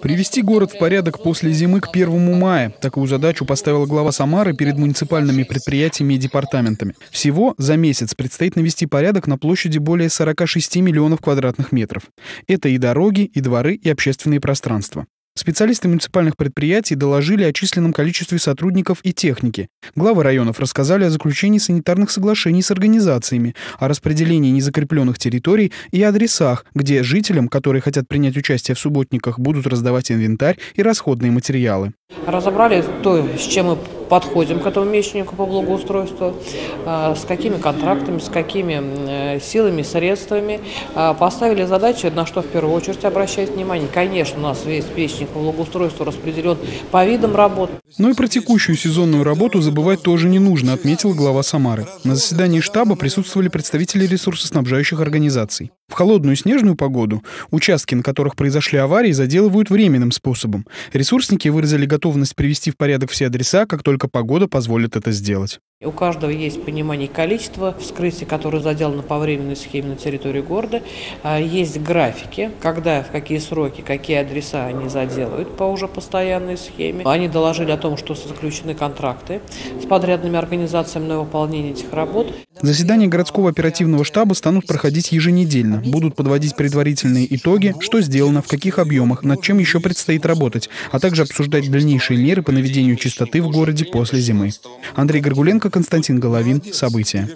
Привести город в порядок после зимы к 1 мая. Такую задачу поставила глава Самары перед муниципальными предприятиями и департаментами. Всего за месяц предстоит навести порядок на площади более 46 миллионов квадратных метров. Это и дороги, и дворы, и общественные пространства. Специалисты муниципальных предприятий доложили о численном количестве сотрудников и техники. Главы районов рассказали о заключении санитарных соглашений с организациями, о распределении незакрепленных территорий и адресах, где жителям, которые хотят принять участие в субботниках, будут раздавать инвентарь и расходные материалы. Разобрали то, с чем мы подходим к этому мечнику по благоустройству, а, с какими контрактами, с какими э, силами, средствами. А, поставили задачу, на что в первую очередь обращать внимание. Конечно, у нас весь мечник по благоустройству распределен по видам работ. Но и про текущую сезонную работу забывать тоже не нужно, отметил глава Самары. На заседании штаба присутствовали представители ресурсоснабжающих организаций. В холодную снежную погоду участки, на которых произошли аварии, заделывают временным способом. Ресурсники выразили готовность привести в порядок все адреса, как только погода позволит это сделать. У каждого есть понимание количества вскрытий, которые заделаны по временной схеме на территории города. А, есть графики, когда, в какие сроки, какие адреса они заделывают по уже постоянной схеме. Они доложили о том, что заключены контракты с подрядными организациями на выполнение этих работ. Заседания городского оперативного штаба станут проходить еженедельно. Будут подводить предварительные итоги, что сделано, в каких объемах, над чем еще предстоит работать, а также обсуждать дальнейшие меры по наведению чистоты в городе после зимы. Андрей Горгуленко, Константин Головин. События.